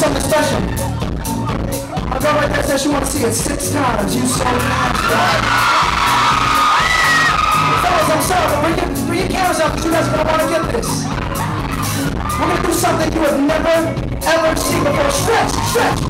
something special. My girl right there said she want to see it six times. You so nice. Fellas, I'm sorry, bring bring your cameras out you guys are going to want to get this. We're going to do something you have never, ever seen before. Stretch, stretch.